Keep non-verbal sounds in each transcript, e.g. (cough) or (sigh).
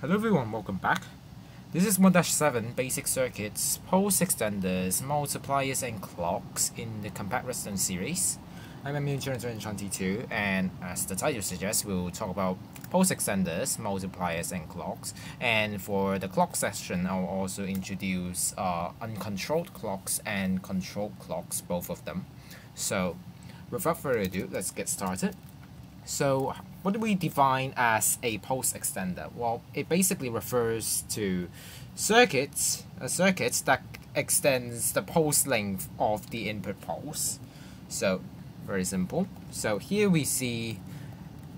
Hello everyone, welcome back. This is 1-7 basic circuits, pulse extenders, multipliers and clocks in the compact redstone series. I'm Immune 2022 and as the title suggests, we'll talk about pulse extenders, multipliers and clocks. And for the clock section, I'll also introduce uh, uncontrolled clocks and controlled clocks, both of them. So without further ado, let's get started. So what do we define as a pulse extender? Well, it basically refers to circuits, uh, a circuit that extends the pulse length of the input pulse. So very simple. So here we see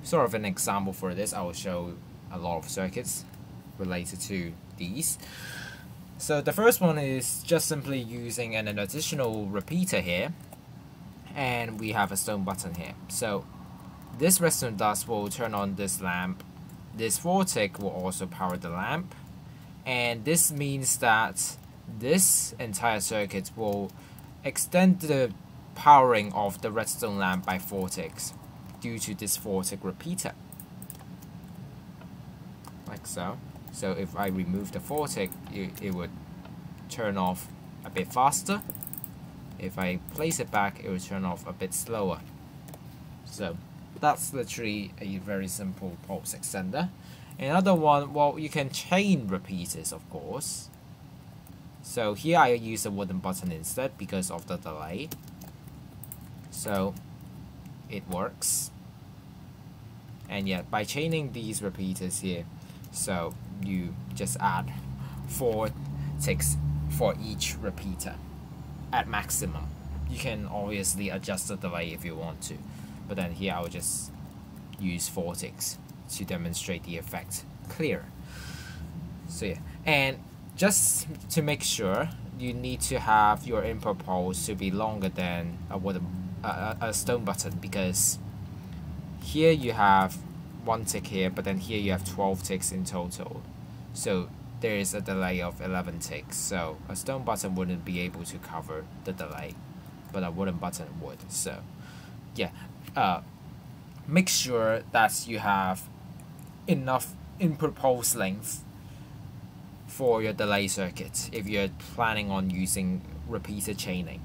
sort of an example for this. I will show a lot of circuits related to these. So the first one is just simply using an additional repeater here and we have a stone button here. So this redstone dust will turn on this lamp. This four tick will also power the lamp. And this means that this entire circuit will extend the powering of the redstone lamp by four tick due to this four tick repeater. Like so. So if I remove the four tick, it, it would turn off a bit faster. If I place it back, it will turn off a bit slower. So that's literally a very simple pulse extender. Another one, well, you can chain repeaters, of course. So here I use a wooden button instead because of the delay. So it works. And yeah, by chaining these repeaters here, so you just add four ticks for each repeater at maximum. You can obviously adjust the delay if you want to but then here I will just use four tick to demonstrate the effect clear. So yeah, and just to make sure, you need to have your input pulse to be longer than a, wooden, a, a stone button because here you have one tick here, but then here you have 12 ticks in total. So there is a delay of 11 ticks, so a stone button wouldn't be able to cover the delay, but a wooden button would. So yeah, uh, make sure that you have enough input pulse length for your delay circuit if you're planning on using repeater chaining.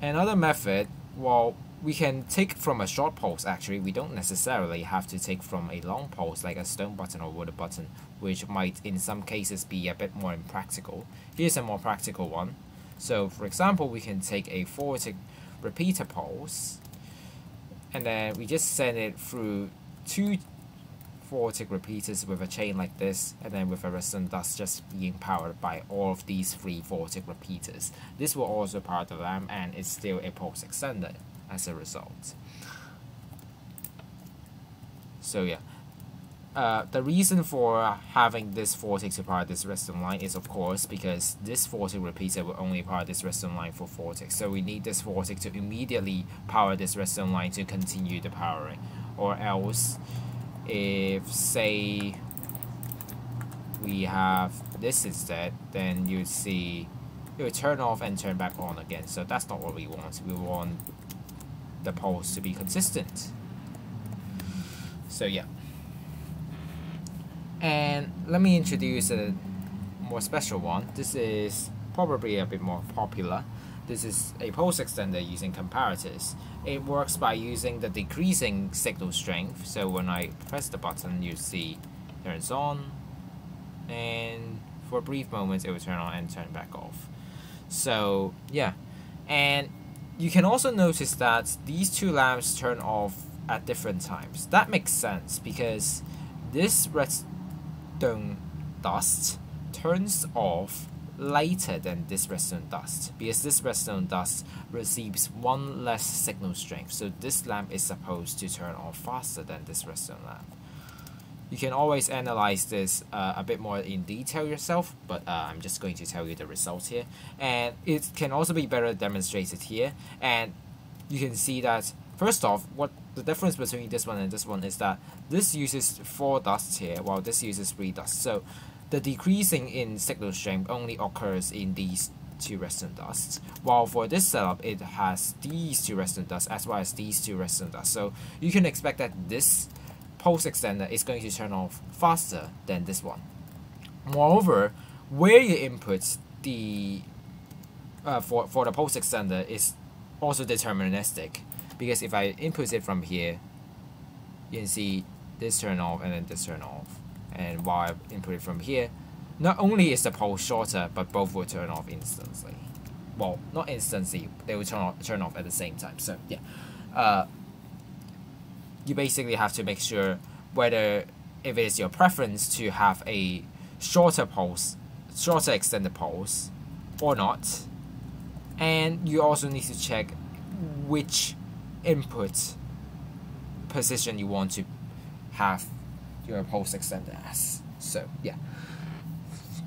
Another method, well, we can take from a short pulse actually, we don't necessarily have to take from a long pulse like a stone button or wood button, which might in some cases be a bit more impractical. Here's a more practical one. So for example, we can take a forward repeater pulse and then we just send it through two four tick repeaters with a chain like this and then with a redstone dust just being powered by all of these three four tick repeaters. This will also power the lamp and it's still a pulse extender as a result. So yeah, uh, the reason for having this four tick to power this redstone line is of course because this four tick repeater will only power this redstone line for four tick. So we need this four tick to immediately power this redstone line to continue the powering. Or else, if say we have this instead, then you see it will turn off and turn back on again. So that's not what we want. We want the pulse to be consistent. So yeah. And let me introduce a more special one. This is probably a bit more popular. This is a pulse extender using comparators. It works by using the decreasing signal strength. So when I press the button, you see turns on, and for a brief moment it will turn on and turn back off. So yeah, and you can also notice that these two lamps turn off at different times. That makes sense because this redstone dust turns off later than this redstone dust because this redstone dust receives one less signal strength. So this lamp is supposed to turn off faster than this redstone lamp. You can always analyze this uh, a bit more in detail yourself but uh, I'm just going to tell you the results here. And it can also be better demonstrated here. And you can see that first off what the difference between this one and this one is that this uses 4 dusts here while this uses 3 dusts. So the decreasing in signal strength only occurs in these two redstone dusts. While for this setup, it has these two redstone dusts as well as these two redstone dusts. So you can expect that this pulse extender is going to turn off faster than this one. Moreover, where you input the uh, for, for the pulse extender is also deterministic because if I input it from here, you can see this turn off and then this turn off. And while I input it from here, not only is the pulse shorter, but both will turn off instantly. Well, not instantly, they will turn off, turn off at the same time. So yeah, uh, you basically have to make sure whether if it is your preference to have a shorter pulse, shorter extended pulse, or not. And you also need to check which input position you want to have your pulse extender as. So yeah,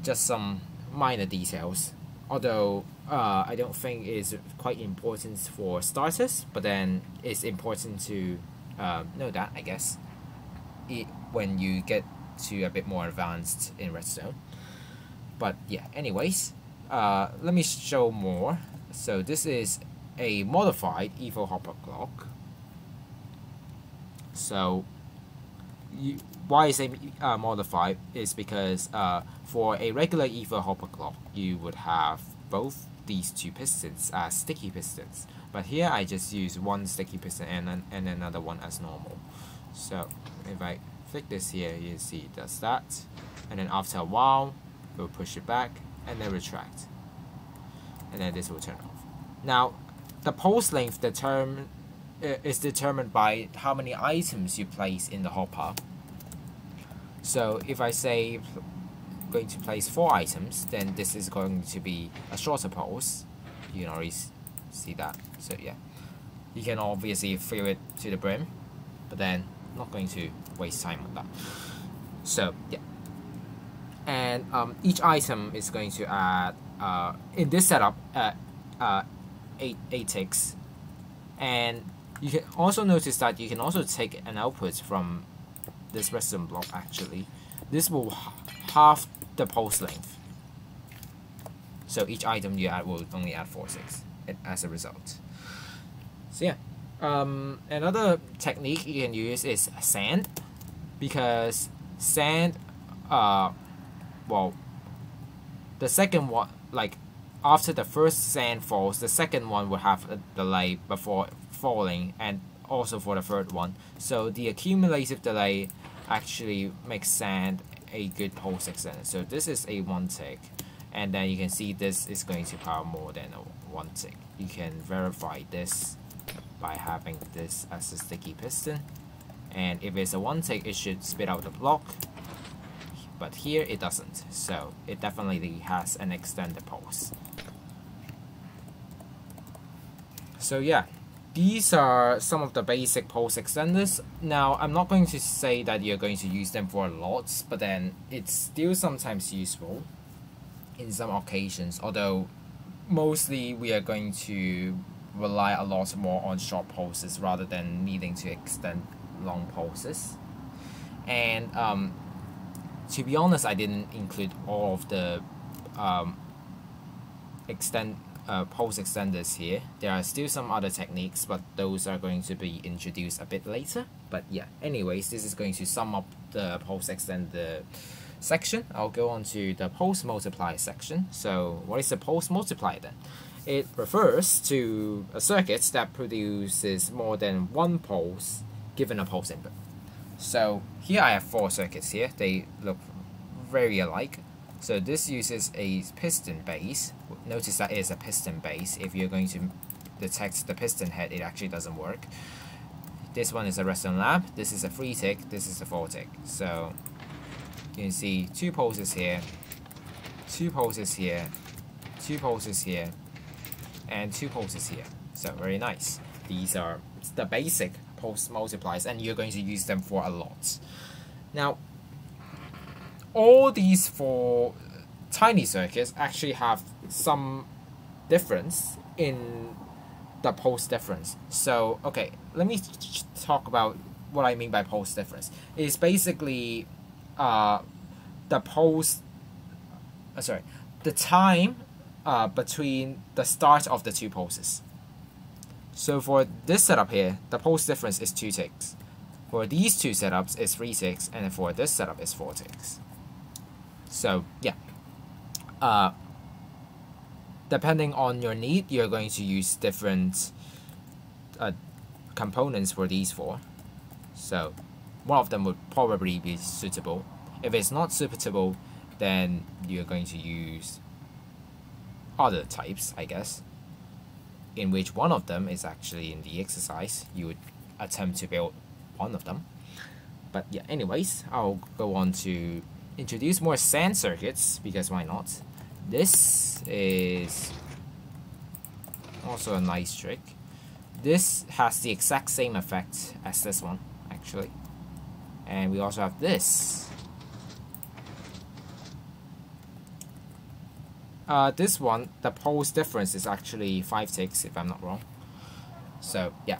just some minor details. Although uh, I don't think it's quite important for starters, but then it's important to uh, know that I guess it, when you get to a bit more advanced in redstone. But yeah, anyways, uh, let me show more. So this is a modified Etho Hopper clock. So you, why is it uh, modified is because uh, for a regular Etho Hopper clock, you would have both these two pistons as sticky pistons. But here I just use one sticky piston and, and another one as normal. So if I flick this here, you see it does that. And then after a while, it will push it back and then retract. And then this will turn off. Now, the pulse length determine, uh, is determined by how many items you place in the hopper. So if I say going to place four items, then this is going to be a shorter pulse. You can already see that. So yeah, you can obviously fill it to the brim, but then not going to waste time on that. So yeah, and um, each item is going to add uh, in this setup uh, uh, eight eight ticks, and you can also notice that you can also take an output from this redstone block actually. This will half the pulse length. So each item you add will only add 4 6 as a result. So yeah, um, another technique you can use is sand because sand, uh, well, the second one, like after the first sand falls, the second one will have a delay before falling and also for the third one. So the accumulative delay actually makes sand a good pulse extender. So this is a one tick and then you can see this is going to power more than a one tick. You can verify this by having this as a sticky piston and if it's a one tick it should spit out the block but here it doesn't so it definitely has an extended pulse so yeah these are some of the basic pulse extenders. Now, I'm not going to say that you're going to use them for a lot, but then it's still sometimes useful in some occasions, although mostly we are going to rely a lot more on short pulses rather than needing to extend long pulses. And um, to be honest, I didn't include all of the um, extend uh, pulse extenders here. There are still some other techniques, but those are going to be introduced a bit later. But yeah, anyways, this is going to sum up the pulse extender section. I'll go on to the pulse multiply section. So what is a pulse multiply then? It refers to a circuit that produces more than one pulse given a pulse input. So here I have four circuits here. They look very alike. So this uses a piston base. Notice that is a piston base. If you're going to detect the piston head, it actually doesn't work. This one is a redstone lamp. This is a three tick. This is a four tick. So you can see two pulses here, two pulses here, two pulses here, and two pulses here. So very nice. These are the basic pulse multipliers, and you're going to use them for a lot. Now, all these four tiny circuits actually have some difference in the pulse difference. So, okay, let me talk about what I mean by pulse difference. It's basically uh, the pulse, uh, sorry, the time uh, between the start of the two pulses. So for this setup here, the pulse difference is 2 ticks. For these two setups, it's 3 ticks, and for this setup, it's 4 ticks. So, yeah. Uh, depending on your need, you're going to use different uh, components for these four. So, one of them would probably be suitable. If it's not suitable, then you're going to use other types, I guess, in which one of them is actually in the exercise. You would attempt to build one of them. But yeah, anyways, I'll go on to introduce more sand circuits, because why not? This is also a nice trick. This has the exact same effect as this one, actually. And we also have this. Uh, this one, the pulse difference is actually 5 ticks, if I'm not wrong. So, yeah.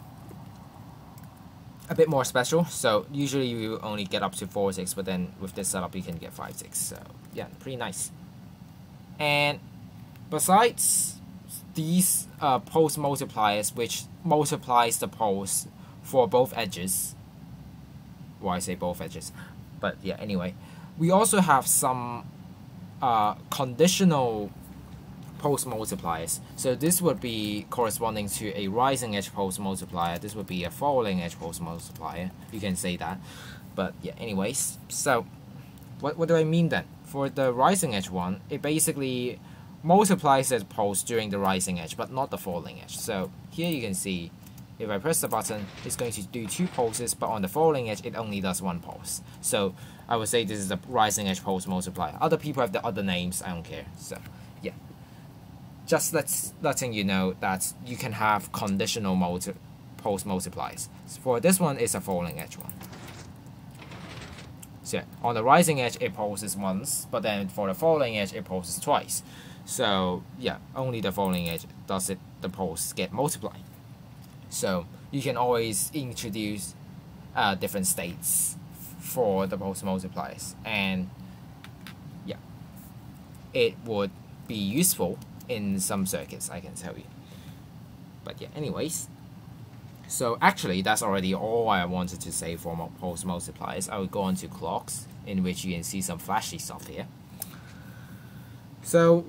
A bit more special. So, usually you only get up to 4 ticks, but then with this setup you can get 5 ticks. So, yeah, pretty nice. And besides these uh, pulse multipliers, which multiplies the pulse for both edges, well, I say both edges, but yeah, anyway, we also have some uh, conditional pulse multipliers. So this would be corresponding to a rising edge pulse multiplier. This would be a falling edge pulse multiplier. You can say that. But yeah, anyways. So what, what do I mean then? For the rising edge one, it basically multiplies the pulse during the rising edge, but not the falling edge. So here you can see if I press the button, it's going to do two pulses, but on the falling edge, it only does one pulse. So I would say this is the rising edge pulse multiplier. Other people have the other names, I don't care. So just let's letting you know that you can have conditional multi pulse multiplies. For this one, it's a falling edge one. So on the rising edge, it pulses once, but then for the falling edge, it pulses twice. So yeah, only the falling edge does it the pulse get multiplied. So you can always introduce uh, different states for the pulse multipliers, and yeah, it would be useful in some circuits, I can tell you. But yeah, anyways. So actually, that's already all I wanted to say for my pulse multipliers. I will go on to clocks, in which you can see some flashy stuff here. So,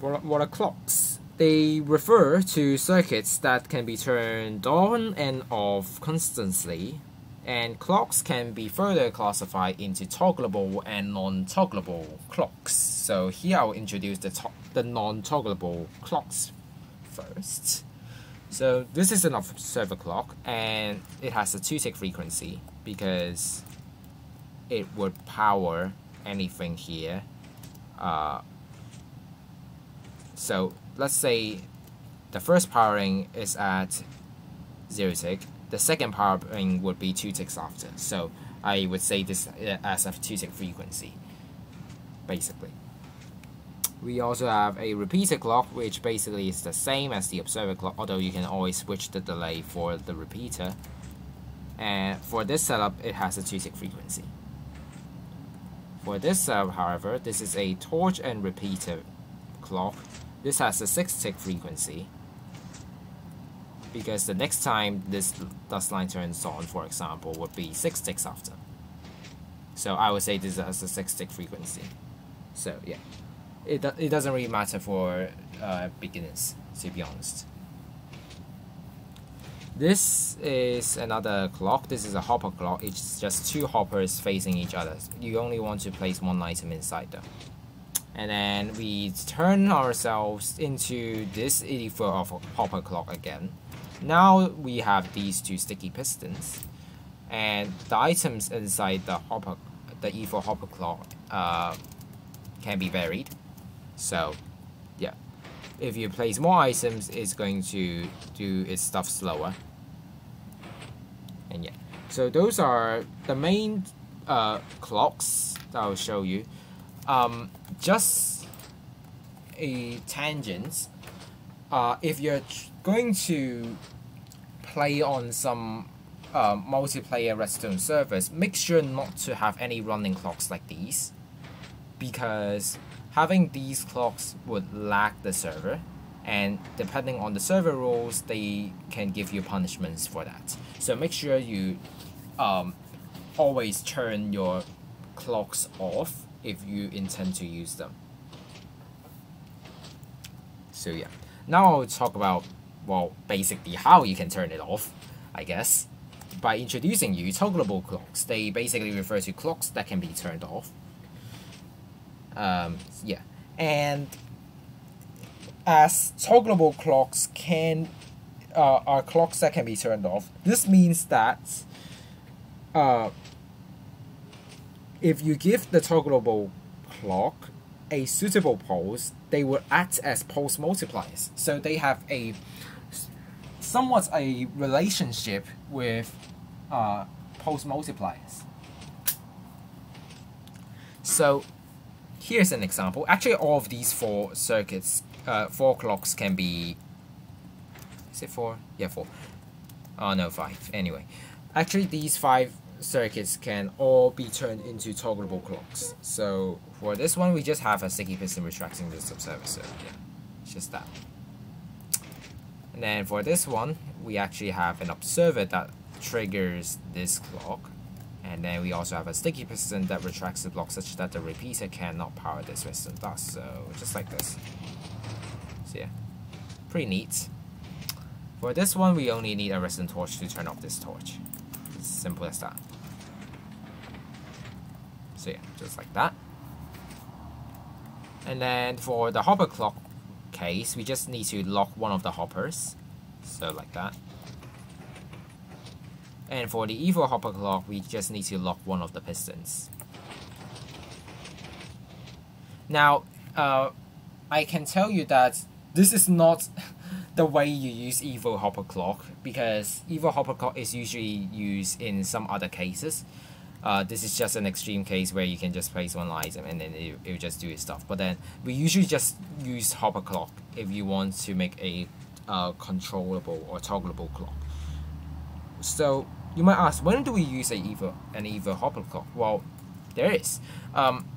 what are clocks? They refer to circuits that can be turned on and off constantly, and clocks can be further classified into toggleable and non-toggleable clocks. So here I'll introduce the the non-toggleable clocks first. So this is an observer clock and it has a 2 tick frequency because it would power anything here. Uh, so let's say the first powering is at 0 tick, the second powering would be 2 ticks after. So I would say this uh, as a 2 tick frequency, basically. We also have a repeater clock, which basically is the same as the observer clock, although you can always switch the delay for the repeater. And for this setup, it has a 2 tick frequency. For this setup, however, this is a torch and repeater clock. This has a 6 tick frequency. Because the next time this dust line turns on, for example, would be 6 ticks after. So I would say this has a 6 tick frequency. So yeah it, it doesn't really matter for uh, beginners, to be honest. This is another clock. This is a hopper clock. It's just two hoppers facing each other. You only want to place one item inside them. And then we turn ourselves into this Etho hopper clock again. Now we have these two sticky pistons. And the items inside the hopper, the Etho hopper clock uh, can be varied. So, yeah. If you place more items, it's going to do its stuff slower. And yeah. So those are the main uh, clocks that I'll show you. Um, just a tangent. Uh, if you're going to play on some uh, multiplayer redstone servers, make sure not to have any running clocks like these because having these clocks would lag the server and depending on the server rules they can give you punishments for that so make sure you um, always turn your clocks off if you intend to use them. So yeah, now I'll talk about, well, basically how you can turn it off, I guess. By introducing you toggleable clocks, they basically refer to clocks that can be turned off. Um, yeah, and as toggleable clocks can uh, are clocks that can be turned off. This means that uh, if you give the toggleable clock a suitable pulse, they will act as pulse multipliers. So they have a somewhat a relationship with uh, pulse multipliers. So here's an example. Actually, all of these four circuits, uh, four clocks can be. Is it four? Yeah, four. Oh no, five. Anyway, actually, these five circuits can all be turned into toggleable clocks. So for this one, we just have a sticky piston retracting the observer. So yeah, it's just that. And then for this one, we actually have an observer that triggers this clock. And then we also have a sticky piston that retracts the block such that the repeater cannot power this piston thus. So just like this. So yeah, pretty neat. For this one, we only need a redstone torch to turn off this torch. It's simple as that. So yeah, just like that. And then for the hopper clock case, we just need to lock one of the hoppers. So like that. And for the Etho hopper clock, we just need to lock one of the pistons. Now, uh, I can tell you that this is not (laughs) the way you use Etho hopper clock because Etho hopper clock is usually used in some other cases. Uh, this is just an extreme case where you can just place one item and then it, it will just do its stuff. But then we usually just use hopper clock if you want to make a uh, controllable or toggleable clock. So you might ask, when do we use a Etho an Etho hopper clock? Well, there is. Um,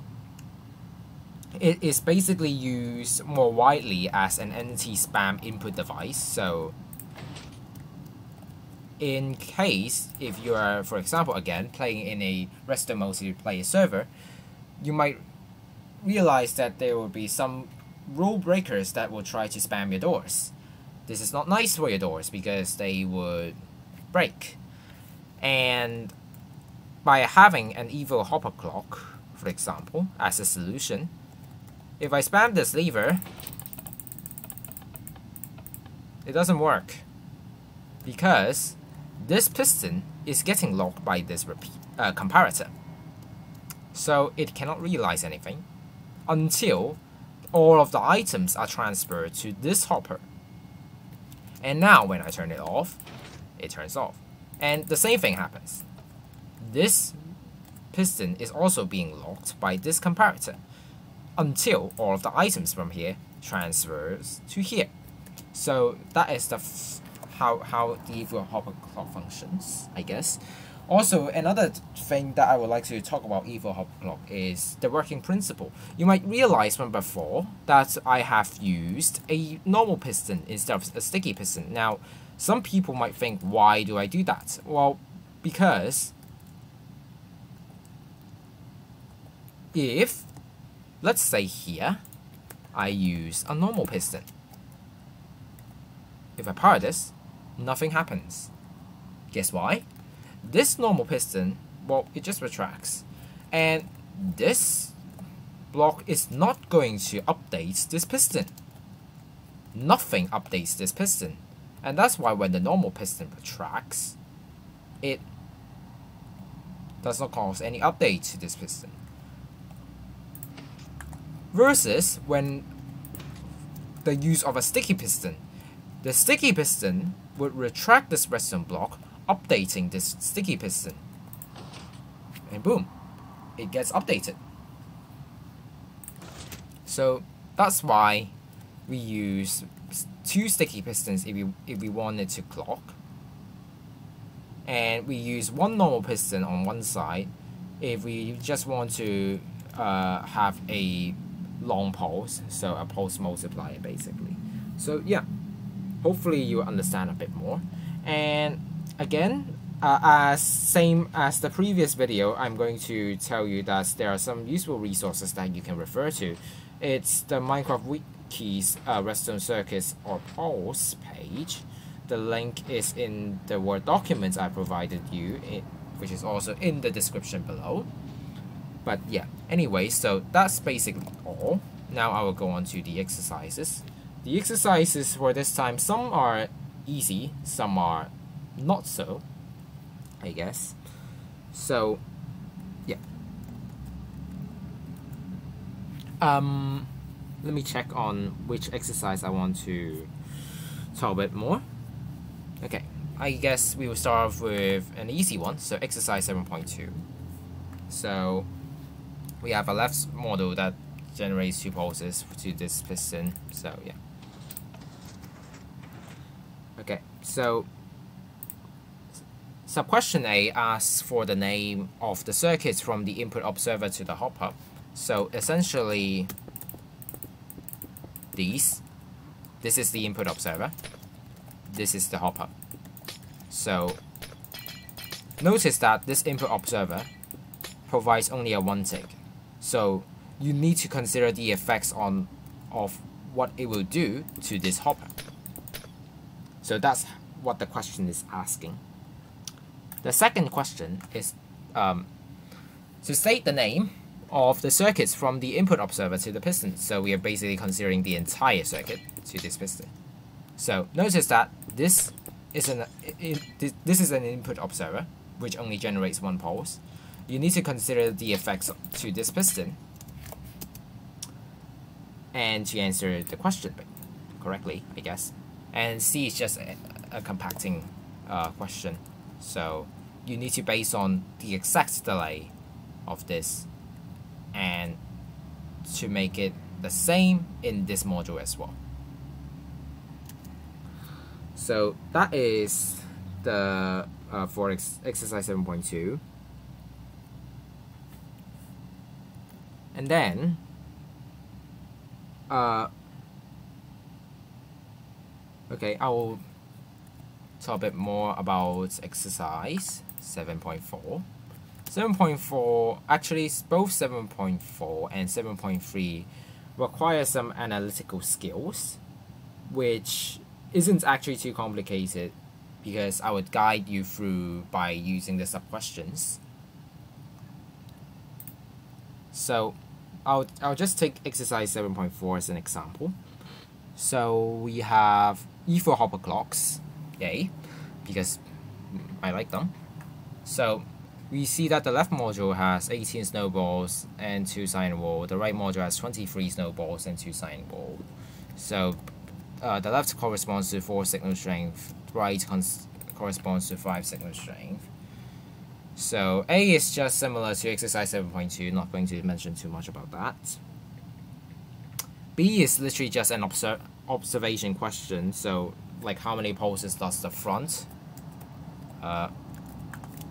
it is basically used more widely as an anti-spam input device. So in case if you are, for example, again playing in a redstone multiplayer server, you might realize that there will be some rule breakers that will try to spam your doors. This is not nice for your doors because they would break. And by having an Etho hopper clock, for example, as a solution, if I spam this lever, it doesn't work because this piston is getting locked by this repeat, uh, comparator. So it cannot realize anything until all of the items are transferred to this hopper. And now when I turn it off, it turns off. And the same thing happens. This piston is also being locked by this comparator until all of the items from here transfers to here. So that is the how how the Etho hopper clock functions, I guess. Also, another thing that I would like to talk about Etho hopper clock is the working principle. You might realize from before that I have used a normal piston instead of a sticky piston. Now, some people might think, why do I do that? Well, because if, let's say here, I use a normal piston. If I power this, nothing happens. Guess why? This normal piston, well, it just retracts. And this block is not going to update this piston. Nothing updates this piston. And that's why when the normal piston retracts, it does not cause any update to this piston. Versus when the use of a sticky piston. The sticky piston would retract this redstone block, updating this sticky piston. And boom, it gets updated. So that's why we use two sticky pistons if we, if we wanted to clock. And we use one normal piston on one side if we just want to uh, have a long pulse, so a pulse multiplier basically. So yeah hopefully you understand a bit more. And again, uh, as same as the previous video, I'm going to tell you that there are some useful resources that you can refer to. It's the Minecraft Wiki's uh, redstone circuits or pulse page. The link is in the Word documents I provided you, which is also in the description below. But yeah, anyway, so that's basically all. Now I will go on to the exercises. The exercises for this time, some are easy, some are not so. I guess. So, yeah. Um, let me check on which exercise I want to talk a bit more. Okay, I guess we will start off with an easy one, so exercise 7.2. So, we have a left model that generates two pulses to this piston, so yeah. Okay, so Sub-question A asks for the name of the circuits from the input observer to the hopper. So essentially, these, this is the input observer, this is the hopper. So notice that this input observer provides only a one tick. So you need to consider the effects on of what it will do to this hopper. So that's what the question is asking. The second question is um, to state the name of the circuits from the input observer to the piston. So we are basically considering the entire circuit to this piston. So notice that this is an this is an input observer which only generates one pulse. You need to consider the effects to this piston and to answer the question correctly, I guess. And C is just a, a compacting uh, question. So you need to base on the exact delay of this and to make it the same in this module as well. So that is the uh, for ex exercise 7.2. And then uh, okay, I will talk a bit more about exercise 7.4. 7.4, actually both 7.4 and 7.3 require some analytical skills, which isn't actually too complicated because I would guide you through by using the sub-questions. So I'll, I'll just take exercise 7.4 as an example. So we have Etho hopper clocks, yay, because I like them. So we see that the left module has 18 snowballs and 2 cyan wool. The right module has 23 snowballs and 2 cyan wool. So uh, the left corresponds to 4 signal strength, right corresponds to 5 signal strength. So A is just similar to exercise 7.2, not going to mention too much about that. B is literally just an obser observation question, so like how many pulses does the front uh,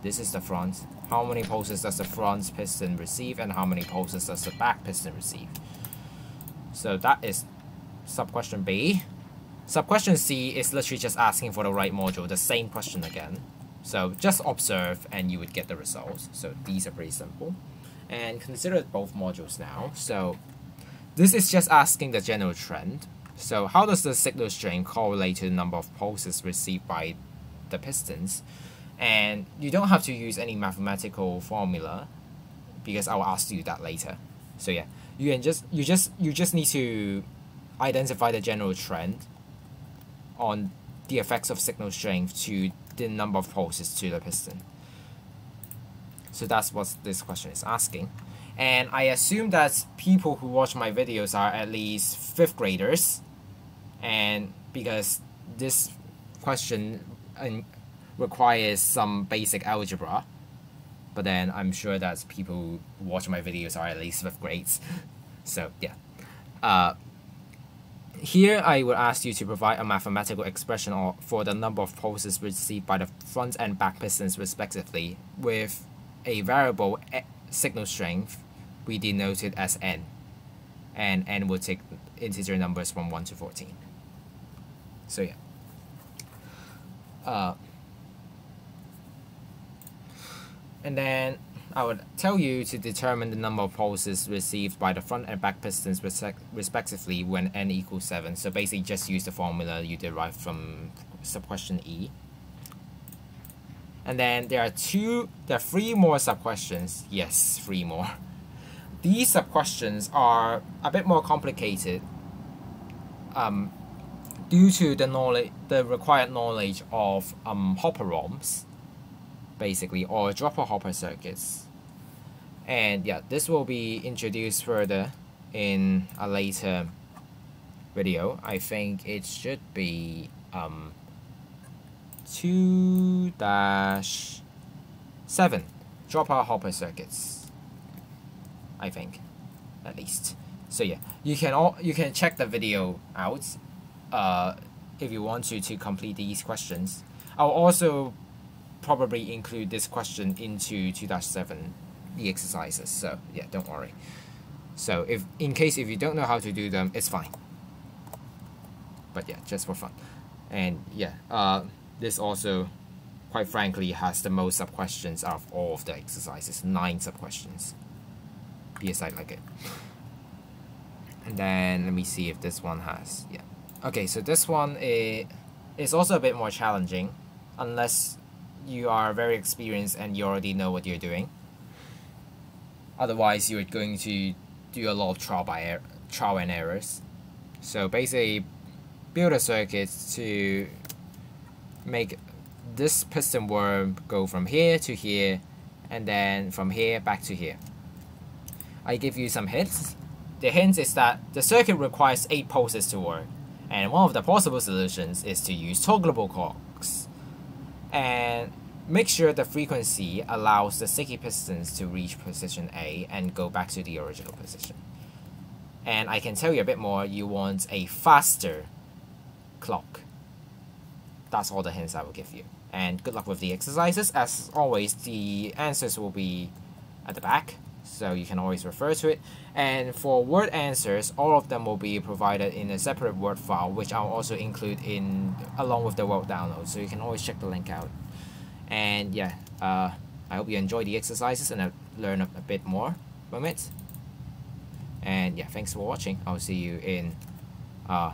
this is the front. How many pulses does the front piston receive and how many pulses does the back piston receive? So that is sub-question B. Sub-question C is literally just asking for the right module, the same question again. So just observe and you would get the results. So these are pretty simple. And consider both modules now. So this is just asking the general trend. So how does the signal strength correlate to the number of pulses received by the pistons? and you don't have to use any mathematical formula because I'll ask you that later. So yeah, you can just you just you just need to identify the general trend on the effects of signal strength to the number of pulses to the piston. So that's what this question is asking. And I assume that people who watch my videos are at least fifth graders. And because this question requires some basic algebra. But then I'm sure that people who watch my videos are at least fifth grades. (laughs) So yeah. Uh, here I would ask you to provide a mathematical expression for the number of pulses received by the front and back pistons respectively with a variable signal strength we denote it as n and n will take integer numbers from 1 to 14. So yeah. Uh, and then I would tell you to determine the number of pulses received by the front and back pistons respectively when n equals 7. So basically just use the formula you derived from sub-question E. And then there are two, there are three more sub-questions. Yes, three more. These sub-questions are a bit more complicated um, due to the knowledge, the required knowledge of um, hopper ROMs basically, or dropper hopper circuits. And yeah, this will be introduced further in a later video. I think it should be um, 2 dash 7 dropper hopper circuits. I think, at least. So yeah, you can all you can check the video out uh, if you want to to complete these questions. I'll also probably include this question into 2-7 the exercises. So yeah don't worry. So if in case if you don't know how to do them it's fine. But yeah just for fun. And yeah uh, this also quite frankly has the most sub questions out of all of the exercises. Nine sub questions yes I like it and then let me see if this one has yeah okay so this one is, is also a bit more challenging unless you are very experienced and you already know what you're doing. Otherwise, you're going to do a lot of trial by er trial and errors. So basically, build a circuit to make this piston worm go from here to here, and then from here back to here. I give you some hints. The hint is that the circuit requires 8 pulses to work, and one of the possible solutions is to use toggleable clocks and make sure the frequency allows the sticky pistons to reach position A and go back to the original position. And I can tell you a bit more, you want a faster clock. That's all the hints I will give you. And good luck with the exercises. As always, the answers will be at the back, so you can always refer to it. And for word answers, all of them will be provided in a separate Word file, which I'll also include in along with the world download, so you can always check the link out. And yeah, uh, I hope you enjoy the exercises and learn a, a bit more from it. And yeah, thanks for watching. I'll see you in uh,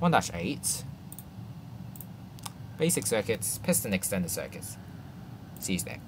1-8 basic circuits, piston extender circuits. See you there.